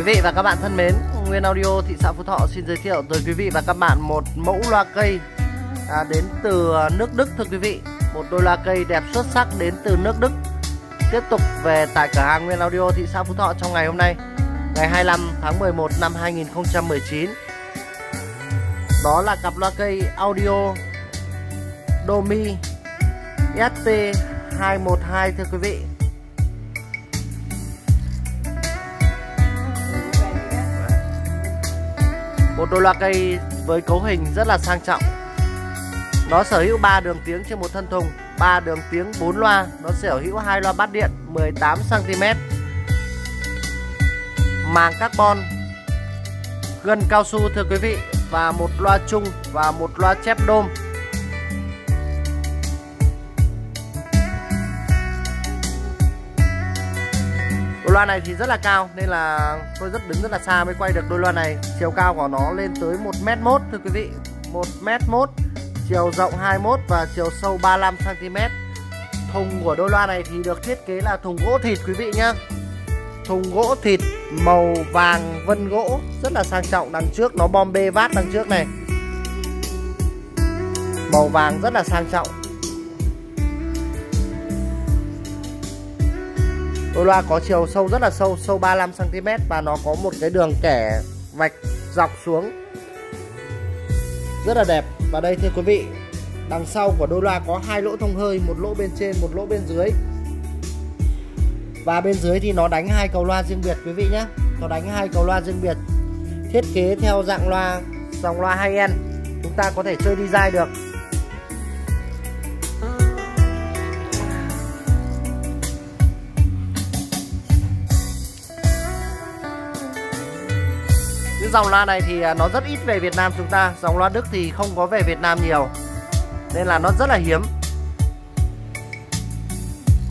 Quý vị và các bạn thân mến, Nguyên Audio thị xã Phú Thọ xin giới thiệu tới quý vị và các bạn một mẫu loa cây à, đến từ nước Đức thưa quý vị. Một đôi loa cây đẹp xuất sắc đến từ nước Đức. Tiếp tục về tại cửa hàng Nguyên Audio thị xã Phú Thọ trong ngày hôm nay, ngày 25 tháng 11 năm 2019. Đó là cặp loa cây audio Domi ST212 thưa quý vị một đôi loa cây với cấu hình rất là sang trọng. Nó sở hữu 3 đường tiếng trên một thân thùng 3 đường tiếng 4 loa. Nó sở hữu hai loa bát điện 18 cm màng carbon, gân cao su, thưa quý vị, và một loa chung và một loa chép đôm. Đôi loa này thì rất là cao nên là tôi rất đứng rất là xa mới quay được đôi loa này. Chiều cao của nó lên tới 1m1 thưa quý vị. 1m1, chiều rộng 21 và chiều sâu 35 cm. Thùng của đôi loa này thì được thiết kế là thùng gỗ thịt quý vị nhá. Thùng gỗ thịt màu vàng vân gỗ rất là sang trọng đằng trước nó bom bê vát đằng trước này. Màu vàng rất là sang trọng Đôi loa có chiều sâu rất là sâu, sâu 35cm và nó có một cái đường kẻ vạch dọc xuống. Rất là đẹp. Và đây thưa quý vị Đằng sau của đôi loa có hai lỗ thông hơi Một lỗ bên trên, một lỗ bên dưới. Và bên dưới thì nó đánh hai cầu loa riêng biệt quý vị nhé. Nó đánh hai cầu loa riêng biệt Thiết kế theo dạng loa dòng loa 2N Chúng ta có thể chơi đi được. Dòng loa này thì à, nó rất ít về Việt Nam chúng ta. Dòng loa Đức thì không có về Việt Nam nhiều. Nên là nó rất là hiếm.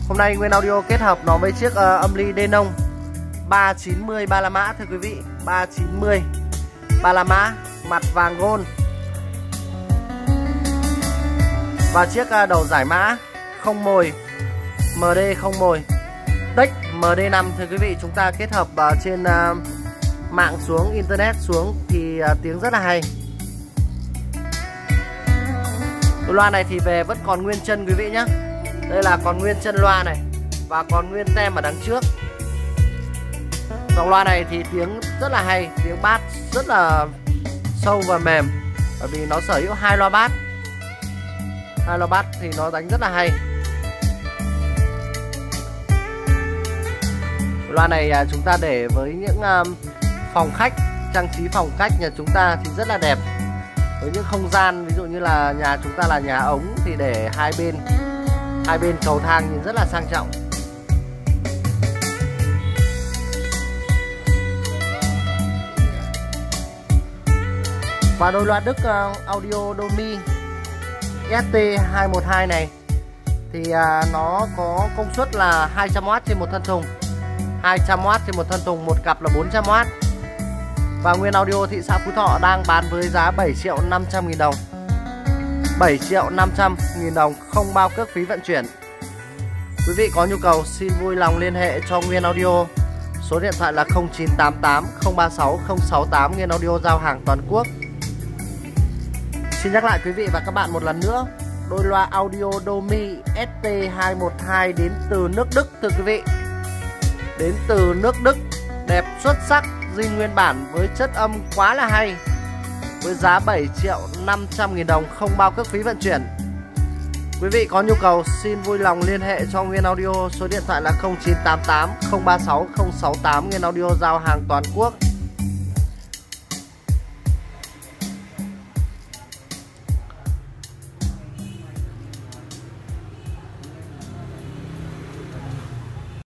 Hôm nay Nguyên Audio kết hợp nó với chiếc uh, âm ly Denon 390 ba la mã thưa quý vị. 390 ba la mã mặt vàng gold. Và chiếc uh, đầu giải mã không mồi MD không mồi. Tech MD5 thưa quý vị. Chúng ta kết hợp uh, trên uh, mạng xuống internet xuống thì à, tiếng rất là hay. Cái loa này thì về vẫn còn nguyên chân quý vị nhé đây là còn nguyên chân loa này và còn nguyên tem ở đằng trước. Dòng loa này thì tiếng rất là hay, tiếng bass rất là sâu và mềm, bởi vì nó sở hữu hai loa bass. Hai loa bass thì nó đánh rất là hay. Loa này à, chúng ta để với những à, phòng khách, trang trí phòng khách nhà chúng ta thì rất là đẹp. Với những không gian, ví dụ như là nhà chúng ta là nhà ống thì để hai bên hai bên cầu thang nhìn rất là sang trọng. Và đôi loa Đức ờ, Audio Domi ST212 này thì à, nó có công suất là 200W trên một thân thùng. 200W trên một thân thùng, một cặp là 400W và Nguyên Audio thị xã Phú Thọ đang bán với giá 7 triệu 500 nghìn đồng. 7 triệu 500 nghìn đồng không bao cước phí vận chuyển. Quý vị có nhu cầu xin vui lòng liên hệ cho Nguyên Audio. Số điện thoại là 0988 036 068 Nguyên Audio giao hàng toàn quốc. Xin nhắc lại quý vị và các bạn một lần nữa, Đôi loa audio Domi ST212 đến từ nước Đức, thưa quý vị. Đến từ nước Đức, Đẹp xuất sắc zin nguyên bản với chất âm quá là hay, với giá 7 triệu 500 nghìn đồng không bao cước phí vận chuyển. Quý vị có nhu cầu xin vui lòng liên hệ cho Nguyên Audio, số điện thoại là 0988 036 068 Nguyên Audio giao hàng toàn quốc.